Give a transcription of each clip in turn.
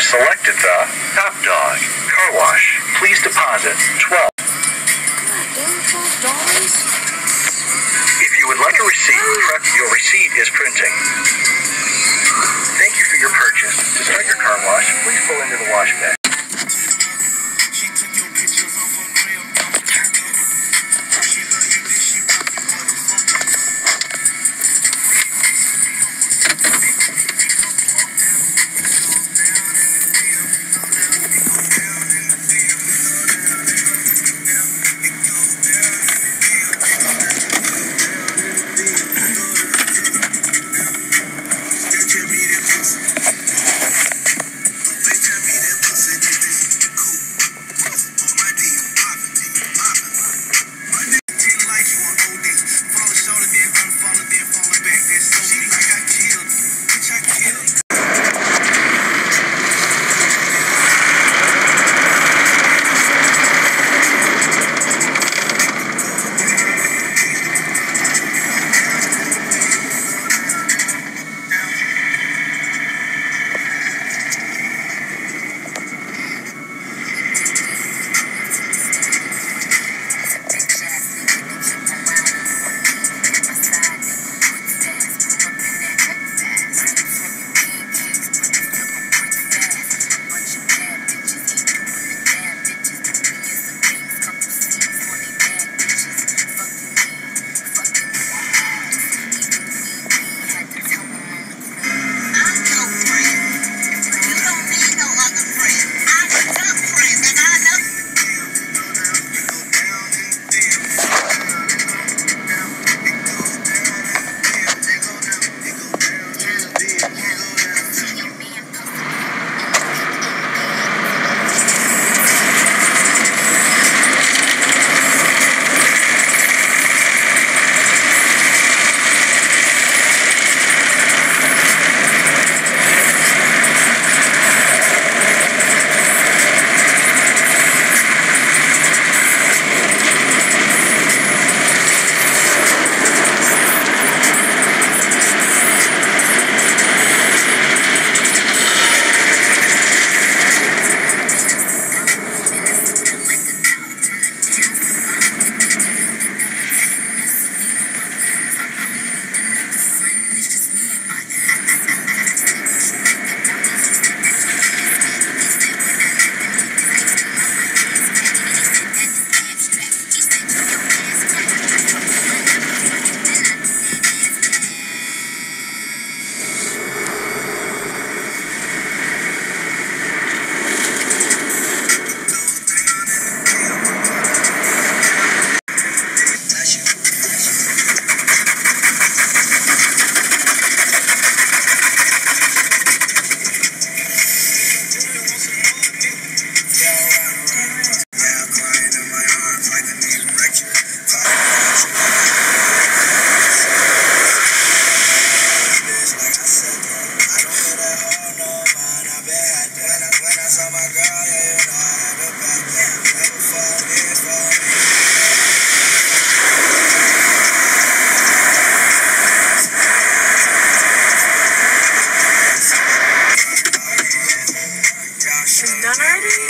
have selected the Top Dog Car Wash. Please deposit 12. If you would like a receipt, your receipt is printing.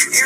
She's